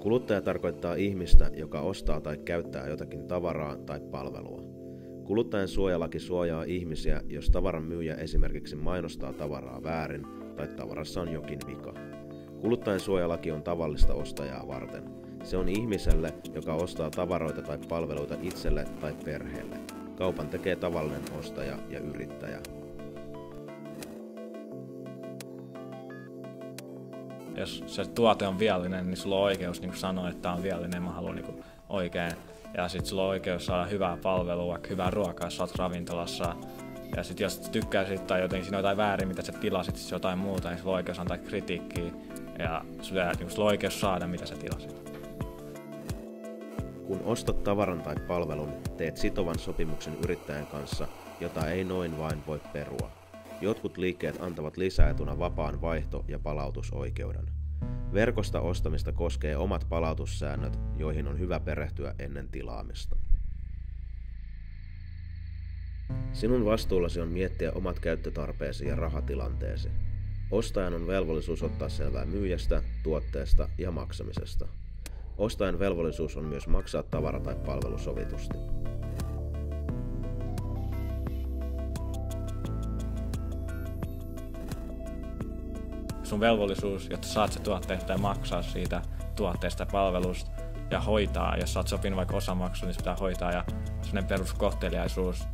Kuluttaja tarkoittaa ihmistä, joka ostaa tai käyttää jotakin tavaraa tai palvelua. Kuluttajan suojalaki suojaa ihmisiä, jos tavaran myyjä esimerkiksi mainostaa tavaraa väärin tai tavarassa on jokin vika. Kuluttajan suojalaki on tavallista ostajaa varten. Se on ihmiselle, joka ostaa tavaroita tai palveluita itselle tai perheelle. Kaupan tekee tavallinen ostaja ja yrittäjä. Jos se tuote on viallinen, niin sulla on oikeus niin sanoa, että tämä on viallinen, mä haluan niin oikein. Ja sitten sulla on oikeus saada hyvää palvelua, hyvää ruokaa, jos olet ravintolassa. Ja sitten jos tykkäsit tai jotenkin siinä on jotain väärin, mitä sä tilasit, siis jotain muuta, niin sulla on oikeus antaa kritiikkiä. Ja sulla, niin sulla on oikeus saada, mitä sä tilasit. Kun ostat tavaran tai palvelun, teet sitovan sopimuksen yrittäjän kanssa, jota ei noin vain voi perua. Jotkut liikkeet antavat lisäetuna vapaan vaihto- ja palautusoikeuden. Verkosta ostamista koskee omat palautussäännöt, joihin on hyvä perehtyä ennen tilaamista. Sinun vastuullasi on miettiä omat käyttötarpeesi ja rahatilanteesi. Ostajan on velvollisuus ottaa selvää myyjästä, tuotteesta ja maksamisesta. Ostajan velvollisuus on myös maksaa tavara- tai palvelu sovitusti. Sun velvollisuus, jotta saat se tuotteesta ja maksaa siitä tuotteesta palvelusta ja hoitaa. Jos sä oot sopinut vaikka osamaksu, niin se pitää hoitaa ja sellainen peruskohteliaisuus